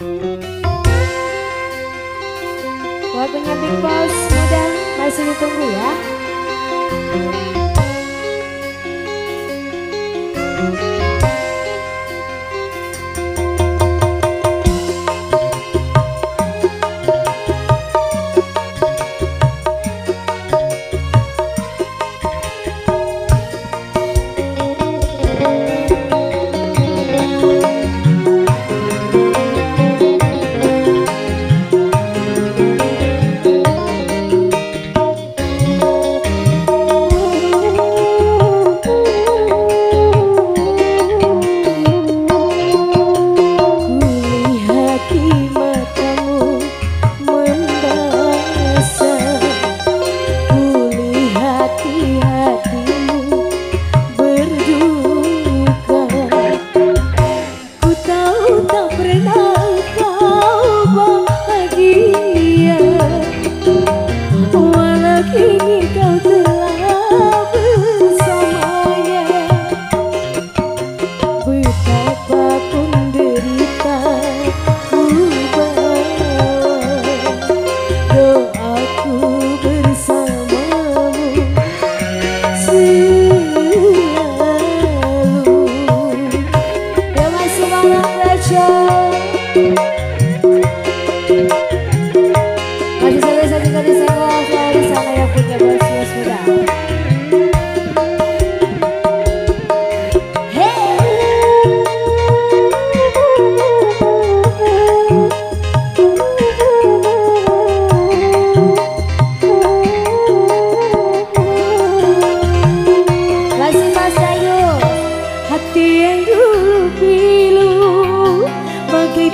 Waktunya Big Boss muda masih ditunggu ya.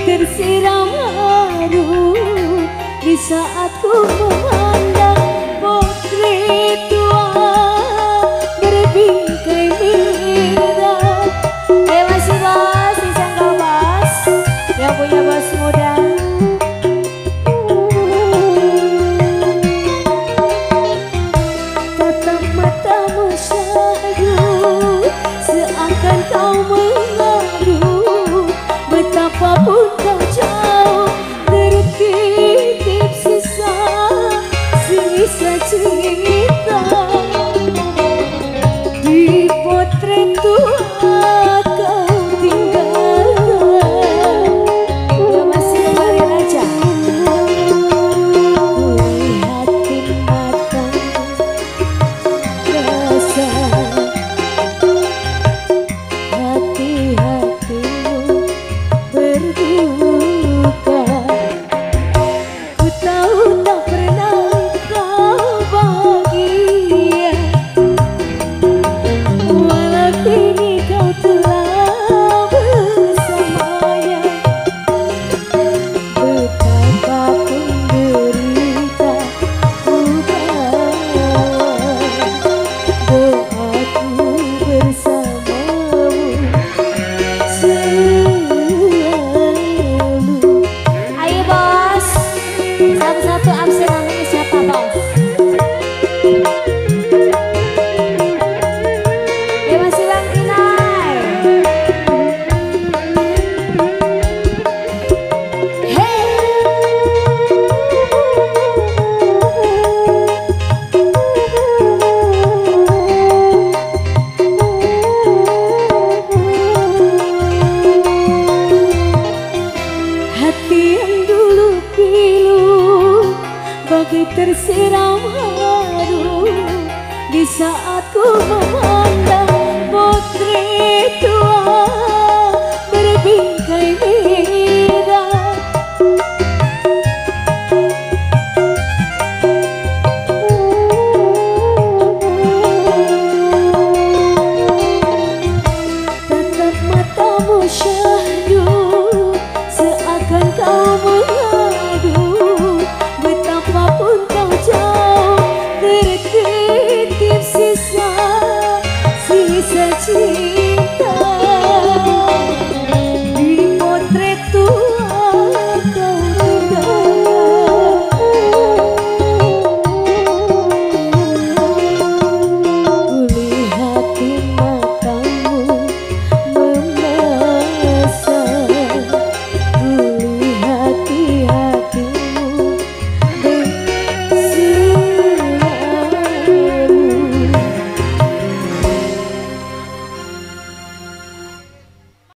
Tersiram haru di saat ku memandang potret tua berbingkai mira. Eh masih bos, bisa bos? Yang punya bos muda. Sisa cerita Bagai tersiram haru. Di saat ku memandang potret